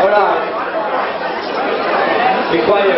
right. Be quiet.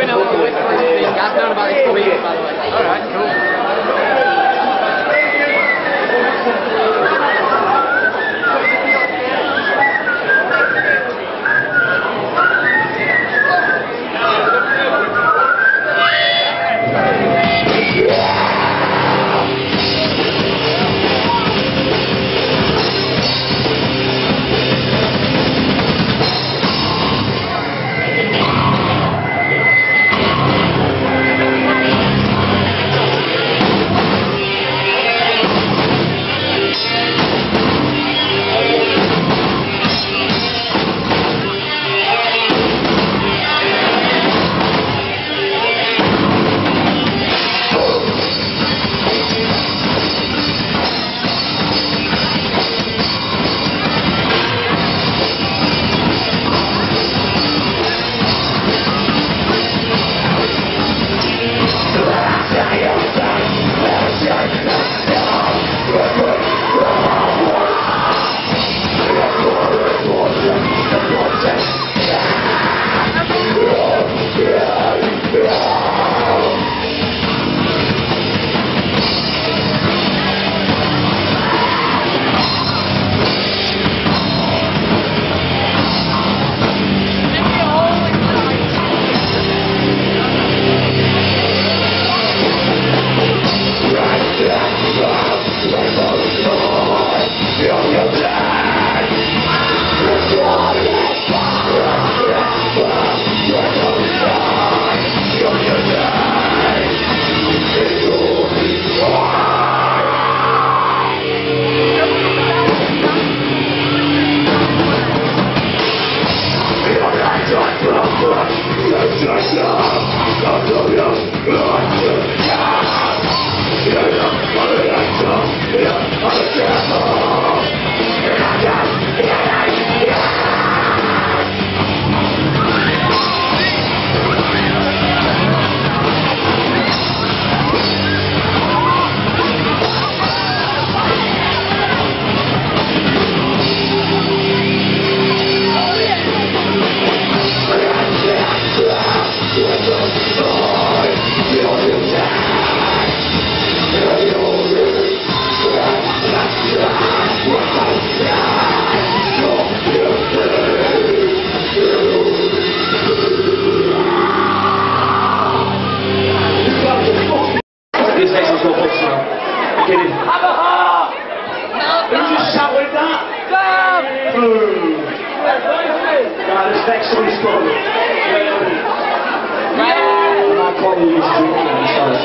哇 always do what I'm sorry.